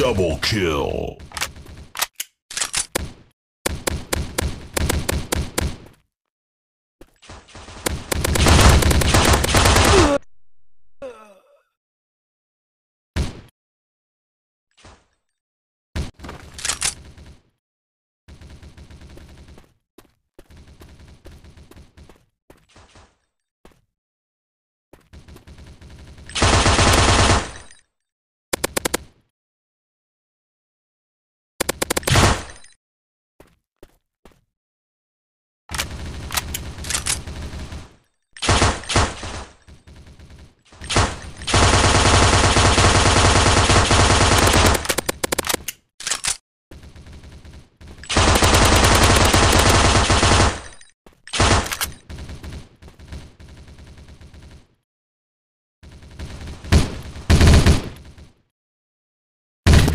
Double kill.